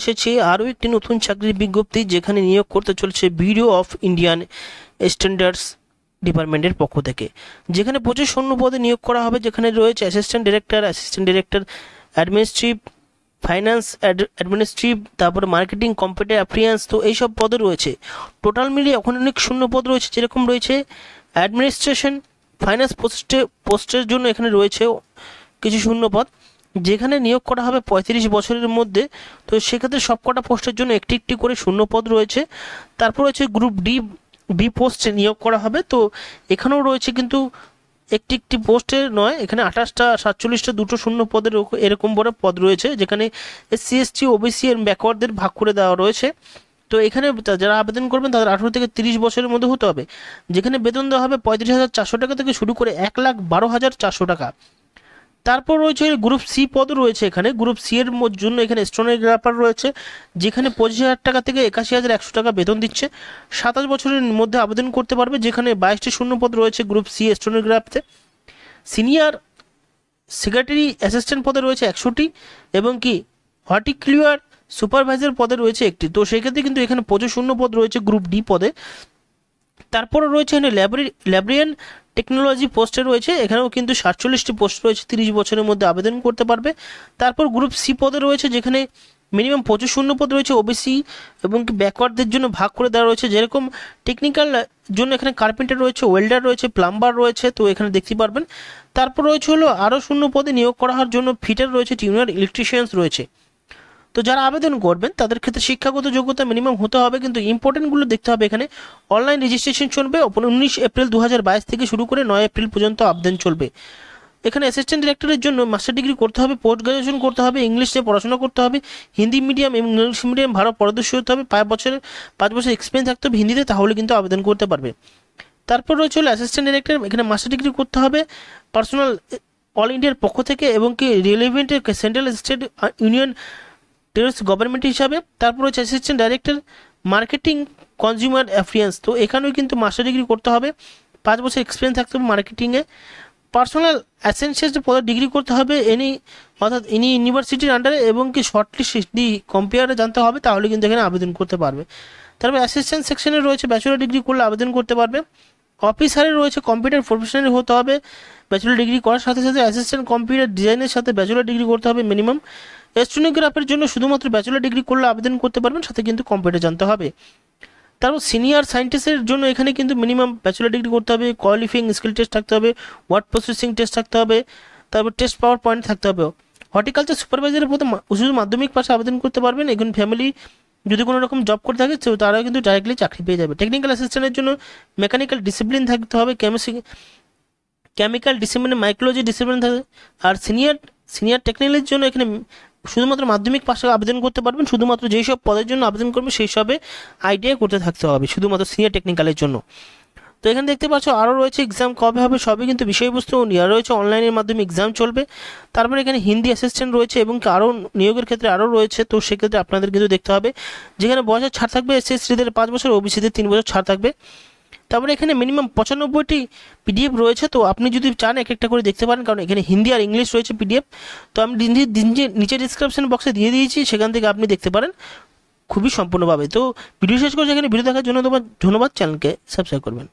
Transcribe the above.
এসেছে আরও একটি নতুন চাকরির বিজ্ঞপ্তি যেখানে নিয়োগ করতে চলেছে ব্যুরো অফ ইন্ডিয়ান স্ট্যান্ডার্ডস ডিপার্টমেন্টের পক্ষ থেকে। যেখানে পঁচিশ শূন্য পদে নিয়োগ করা হবে, যেখানে রয়েছে assistant director assistant director administrative finance administrative তারপরে মার্কেটিং কম্পিউটার অ্যাপ্রিয়ান্স তো এইসব পদে রয়েছে। টোটাল মিলিয়ে এখন অনেক শূন্য পদ রয়েছে, যেরকম রয়েছে অ্যাডমিনিস্ট্রেশন ফাইন্যান্স পোস্টে পোস্টের জন্য এখানে রয়েছে কিছু শূন্য পদ যেখানে নিয়োগ করা হবে পঁয়ত্রিশ বছরের মধ্যে, তো সেক্ষেত্রে সবকটা পোস্টের জন্য একটি একটি করে শূন্য পদ রয়েছে। তারপর রয়েছে গ্রুপ ডি, বি পোস্টে নিয়োগ করা হবে। তো এখানেও রয়েছে কিন্তু একটি একটি পোস্টে নয়, এখানে আঠাশটা, সাতচল্লিশটা, দুটো শূন্য পদের এরকম বড় পদ রয়েছে, যেখানে এস এসসি, এসটি, ওবিসি এর ব্যাকওয়ার্ডদের ভাগ করে দেওয়া রয়েছে। তো এখানে যারা আবেদন করবেন তাদের আঠারো থেকে তিরিশ বছরের মধ্যে হতে হবে। যেখানে বেতন দেওয়া হবে পঁয়ত্রিশ হাজার চারশো টাকা থেকে শুরু করে এক লাখ বারো হাজার চারশো টাকা। তারপর রয়েছে গ্রুপ সি পদ রয়েছে এখানে। গ্রুপ সি এর জন্য এখানে স্টোনোগ্রাফার রয়েছে, যেখানে পঁচিশ হাজার টাকা থেকে একাশি হাজার একশো টাকা বেতন দিচ্ছে। সাতাশ বছরের মধ্যে আবেদন করতে পারবে, যেখানে বাইশটি শূন্য পদ রয়েছে গ্রুপ সি স্টোনোগ্রাফতে সিনিয়র সেক্রেটারি অ্যাসিস্ট্যান্ট পদে রয়েছে একশোটি এবং কি হর্টিক্লিয়ার সুপারভাইজার পদে রয়েছে একটি। তো সেক্ষেত্রে কিন্তু এখানে প্রচুর শূন্য পদ রয়েছে গ্রুপ ডি পদে। তারপরে রয়েছে এখানে ল্যাবরি, ল্যাবরিয়ান টেকনোলজি পোস্টে রয়েছে। এখানেও কিন্তু সাতচল্লিশটি পোস্ট রয়েছে, তিরিশ বছরের মধ্যে আবেদন করতে পারবে। তারপর গ্রুপ সি পদে রয়েছে, যেখানে মিনিমাম প্রচুর শূন্য পদ রয়েছে ওবিসি এবং ব্যাকওয়ার্ডদের জন্য ভাগ করে দেওয়া রয়েছে। যেরকম টেকনিক্যাল জন্য এখানে কার্পেন্টার রয়েছে, ওয়েল্ডার রয়েছে, প্লাম্বার রয়েছে, তো এখানে দেখতে পারবেন। তারপর রয়েছে হলো আরও শূন্য পদে নিয়োগ করার জন্য ফিটার রয়েছে, টিউনার, ইলেকট্রিশিয়ানস রয়েছে। তো যারা আবেদন করবেন, তাদের ক্ষেত্রে শিক্ষাগত যোগ্যতা মিনিমাম হতে হবে, কিন্তু ইম্পর্টেন্টগুলো দেখতে হবে এখানে। অনলাইন রেজিস্ট্রেশন চলবে উনিশ এপ্রিল দু হাজার বাইশ থেকে শুরু করে নয় এপ্রিল পর্যন্ত আবেদন চলবে। এখানে অ্যাসিস্ট্যান্ট ডিরেক্টরের জন্য মাস্টার ডিগ্রি করতে হবে পোস্ট গ্রাজুয়েশন করতে হবে ইংলিশে পড়াশোনা করতে হবে, হিন্দি মিডিয়াম এবং ইংলিশ মিডিয়াম ভালো পারদর্শী হতে হবে, পাঁচ বছরের, পাঁচ বছর এক্সপিরিয়েন্স থাকতে হবে হিন্দিতে, তাহলে কিন্তু আবেদন করতে পারবে। তারপর রয়েছে হলো অ্যাসিস্ট্যান্ট ডিরেক্টর এখানে মাস্টার ডিগ্রি করতে হবে পার্সোনাল অল ইন্ডিয়ার পক্ষ থেকে এবং কি relevant central state union territories government হিসাবে, তারপর হচ্ছে assistant director marketing consumer affairs তো এখানেও কিন্তু মাস্টার ডিগ্রি করতে হবে। পাঁচ বছর এক্সপিরিয়েন্স থাকতে হবে মার্কেটিংয়ে পার্সোনাল অ্যাসেন্সিয়াস পদে ডিগ্রি করতে হবে। এনি অর্থাৎ ইনি ইউনিভার্সিটির আন্ডারে এবং কি শর্টলিস্ট ডি কম্পেয়ারে জানতে হবে, তাহলে কিন্তু এখানে আবেদন করতে পারবে। তারপর অ্যাসিস্ট্যান্ট সেকশনে রয়েছে ব্যাচেলর ডিগ্রি করলে আবেদন করতে পারবে। অফিসারে রয়েছে কম্পিউটার প্রফেশনাল হতে হবে ব্যাচেলর ডিগ্রি করার সাথে সাথে অ্যাসিস্ট্যান্ট কম্পিউটার ডিজাইনের সাথে ব্যাচেলর ডিগ্রি করতে হবে মিনিমাম স্টোনোগ্রাফের জন্য শুধুমাত্র ব্যাচেলর ডিগ্রি করলে আবেদন করতে পারবেন, সাথে কিন্তু কম্পিউটার জানতে হবে। তারপর সিনিয়র সায়েন্টিস্টের জন্য এখানে কিন্তু মিনিমাম ব্যাচেলর ডিগ্রি করতে হবে কোয়ালিফাইং স্কিল টেস্ট থাকতে হবে ওয়ার্ড প্রসেসিং টেস্ট থাকতে হবে, তারপর টেস্ট পাওয়ার পয়েন্ট থাকতে হবে। হর্টিকালচার সুপারভাইজারের পদে মা- শুধু মাধ্যমিক পাশে আবেদন করতে পারবেন এখন ফ্যামিলি যদি কোনো রকম জব করে থাকে, তো তারা কিন্তু ডাইরেক্টলি চাকরি পেয়ে যাবে। টেকনিক্যাল অ্যাসিস্ট্যান্টের জন্য মেকানিক্যাল ডিসিপ্লিন থাকতে হবে chemistry chemical discipline microbiology discipline থাকে আর সিনিয়র সিনিয়র টেকনিক্যালের জন্য এখানে শুধুমাত্র মাধ্যমিক পাশে আবেদন করতে পারবেন, শুধুমাত্র যেই সব পদের জন্য আবেদন করবেন সেই সবে আইডিয়া করতে থাকতে হবে, শুধুমাত্র সিনিয়র টেকনিক্যালের জন্য। তো এখানে দেখতে পাচ্ছ আরও রয়েছে এক্সাম কবে হবে সবই কিন্তু বিষয়বস্তু নেওয়া রয়েছে অনলাইনের মাধ্যমে এক্সাম চলবে। তারপরে এখানে হিন্দি অ্যাসিস্ট্যান্ট রয়েছে এবং আরও নিয়োগের ক্ষেত্রে আরও রয়েছে, তো সেক্ষেত্রে আপনাদের কিন্তু দেখতে হবে। যেখানে বয়সের ছাড় থাকবে এসএসসিদের পাঁচ বছর ওবিসিদের তিন বছর ছাড় থাকবে। তারপরে এখানে মিনিমাম পঁচানব্বইটি পিডিএফ রয়েছে, তো আপনি যদি চান এক একটা করে দেখতে পারেন, কারণ এখানে হিন্দি আর ইংলিশ রয়েছে পিডিএফ তো আমি নিচে- ডিসক্রিপশন বক্সে দিয়ে দিয়েছি, সেখান থেকে আপনি দেখতে পারেন খুবই সম্পূর্ণভাবে। তো ভিডিও শেষ করছি এখানে ভিডিও দেখার জন্য তোমার ধন্যবাদ চ্যানেলকে সাবস্ক্রাইব করবেন।